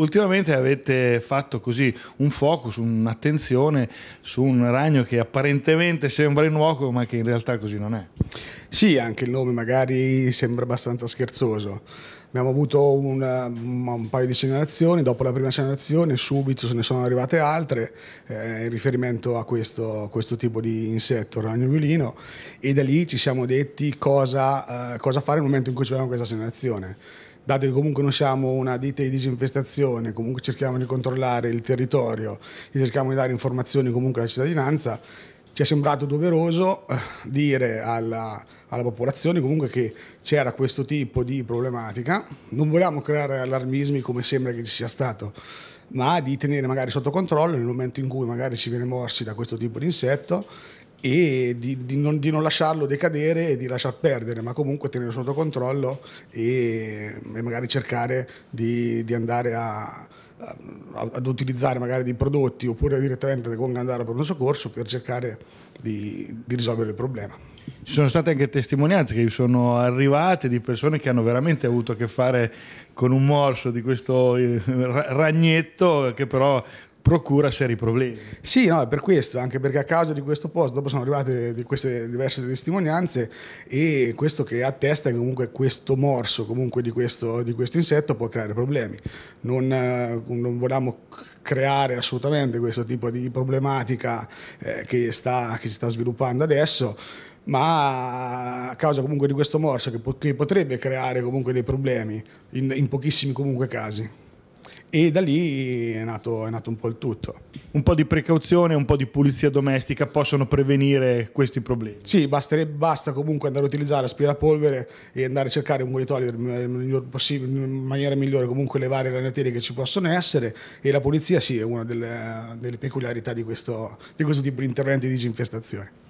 ultimamente avete fatto così un focus, un'attenzione su un ragno che apparentemente sembra innocuo ma che in realtà così non è. Sì, anche il nome magari sembra abbastanza scherzoso. Abbiamo avuto una, un paio di segnalazioni, dopo la prima segnalazione subito se ne sono arrivate altre eh, in riferimento a questo, questo, tipo di insetto, il ragno violino, e da lì ci siamo detti cosa, eh, cosa fare nel momento in cui abbiamo questa segnalazione dato che comunque non siamo una ditta di disinfestazione, comunque cerchiamo di controllare il territorio e cerchiamo di dare informazioni comunque alla cittadinanza, ci è sembrato doveroso eh, dire alla, alla popolazione comunque che c'era questo tipo di problematica, non vogliamo creare allarmismi come sembra che ci sia stato, ma di tenere magari sotto controllo nel momento in cui magari si viene morsi da questo tipo di insetto e di, di, non, di, non, lasciarlo decadere e di lasciar perdere, ma comunque tenere sotto controllo e, e magari cercare di, di andare a, ad utilizzare magari dei prodotti oppure direttamente con andare a pronto soccorso per cercare di, di, risolvere il problema. Ci sono state anche testimonianze che sono arrivate di persone che hanno veramente avuto a che fare con un morso di questo eh, ragnetto che però procura seri problemi. Sì, no, è per questo, anche perché a causa di questo post dopo sono arrivate queste diverse testimonianze e questo che attesta che comunque questo morso comunque di questo, di questo insetto può creare problemi. Non, eh, non, vogliamo creare assolutamente questo tipo di problematica eh, che, sta, che si sta sviluppando adesso ma a causa comunque di questo morso che potrebbe creare comunque dei problemi in, in pochissimi comunque casi e da lì è nato, è nato, un po' il tutto. Un po' di precauzione, un po' di pulizia domestica possono prevenire questi problemi? Sì, basta comunque andare a utilizzare aspirapolvere e andare a cercare un modo in maniera migliore comunque le varie ragnateli che ci possono essere e la pulizia sì è una delle, delle peculiarità di questo, di questo tipo di interventi di disinfestazione.